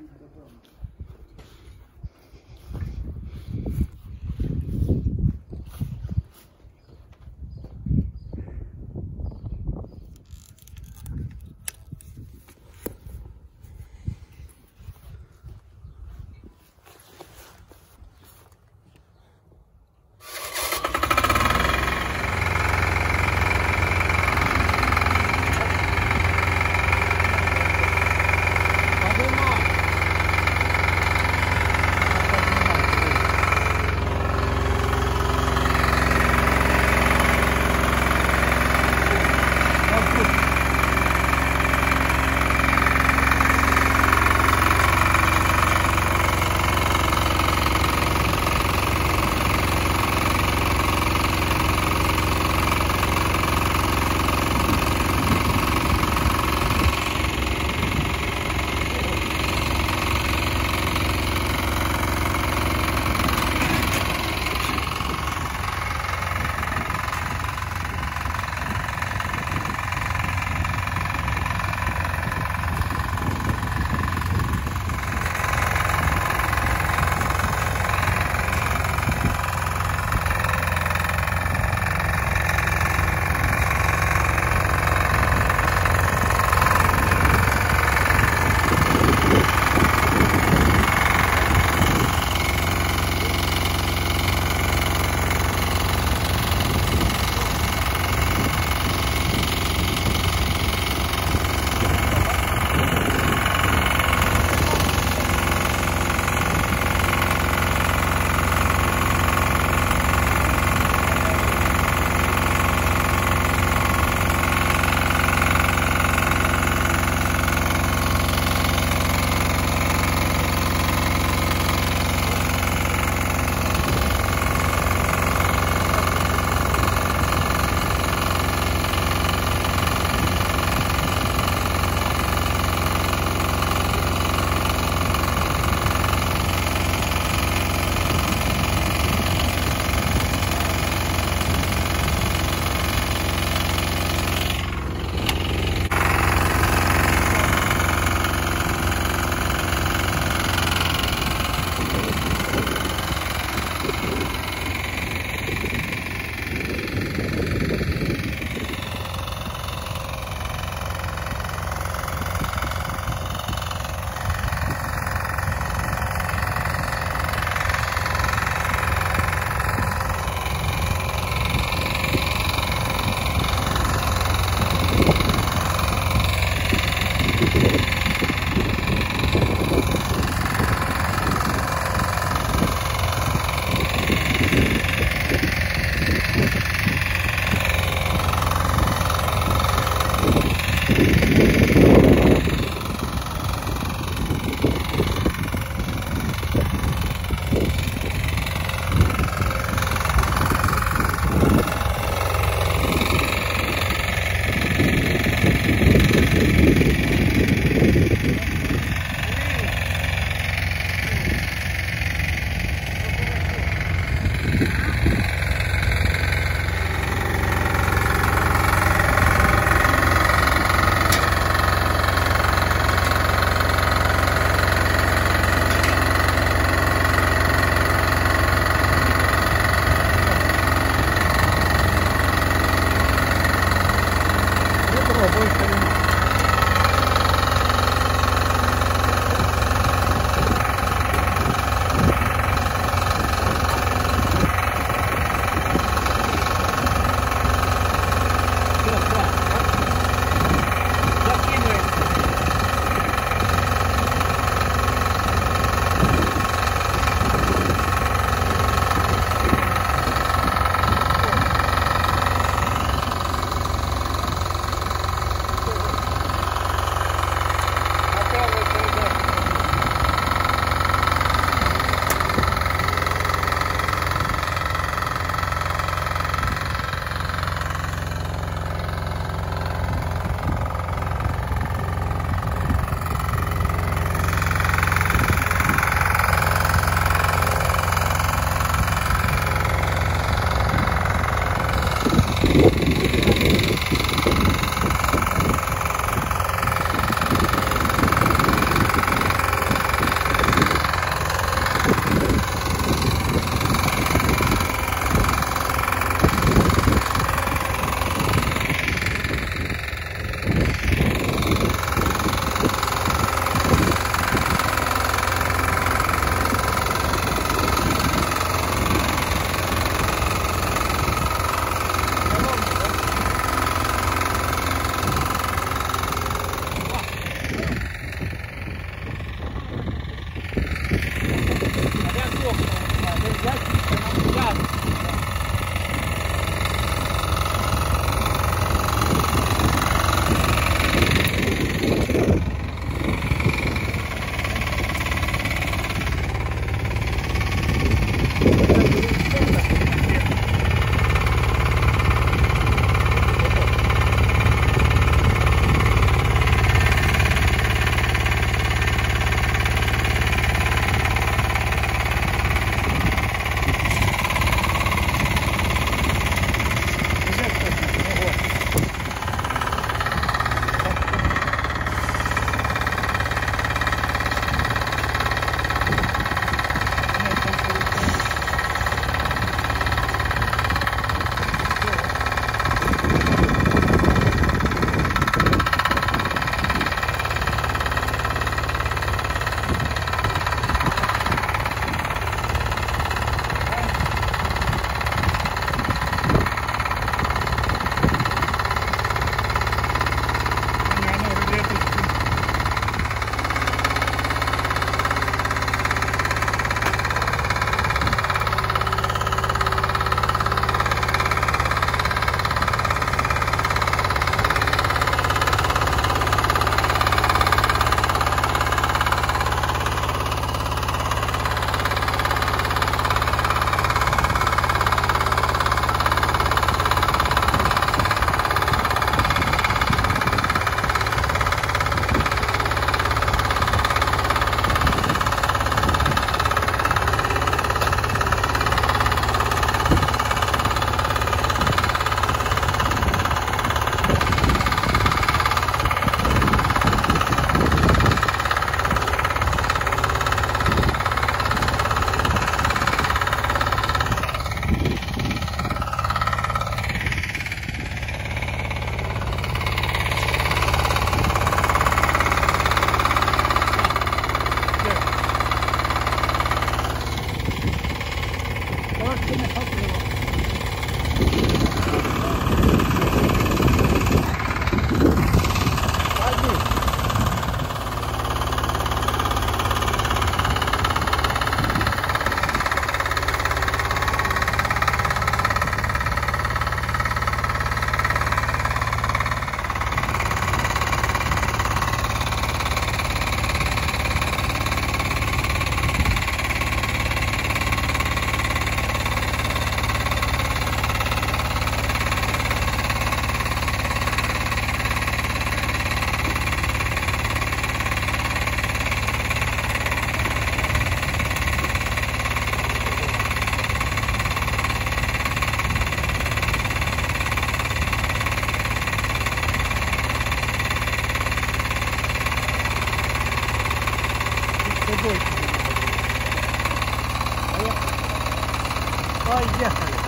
刚才的课吗？собой. Поехали. Поехали.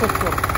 こっちは。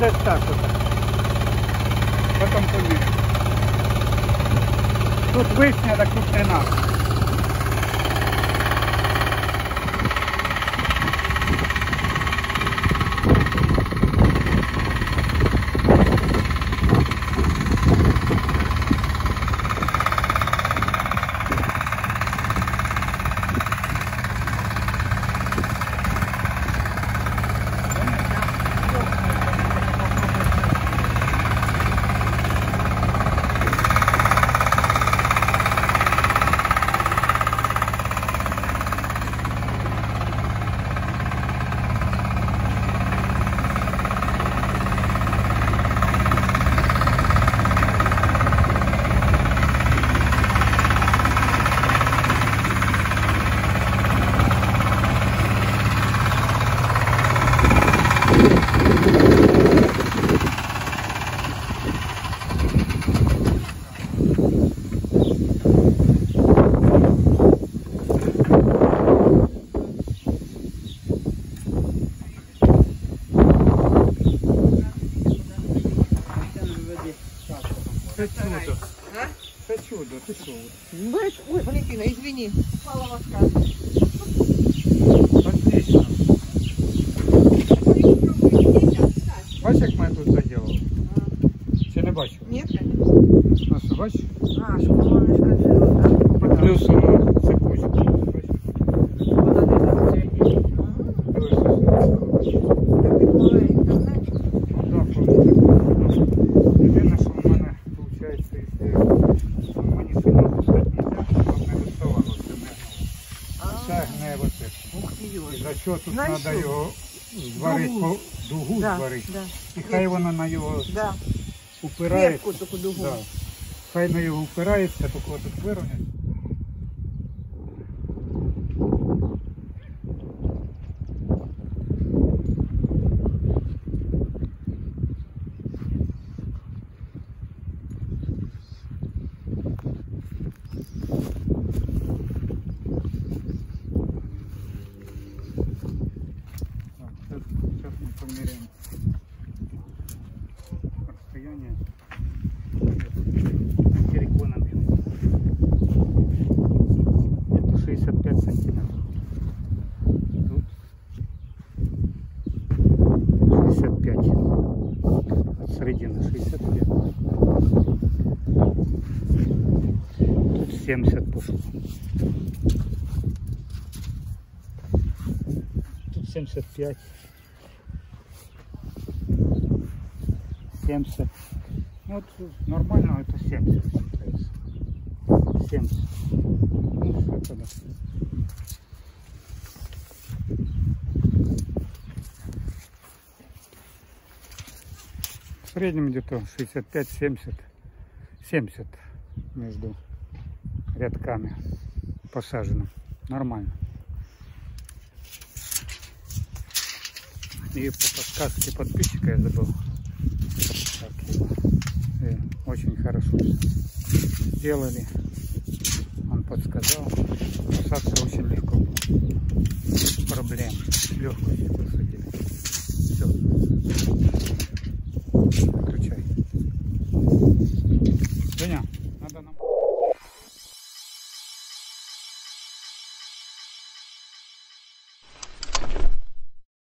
дать так вот. В этом поверь. Тут вишня, так тут тут Знаєш, треба його зварити, Дугу. по дугу Да, зварити. да, І хай вона на його да. упирається. Такую дугу. Да. Хай на його упирається, тільки тут вирівняти. Тут 75. 70. Ну, Вот нормально это 70 считается. 70. Ну. В среднем где-то 65-70. 70 между рядками посаженным. Нормально. И по подсказке подписчика я забыл. Его. Э, очень хорошо сделали. Он подсказал. Посадка очень легко. Без проблем. Легкостью посадили. Все.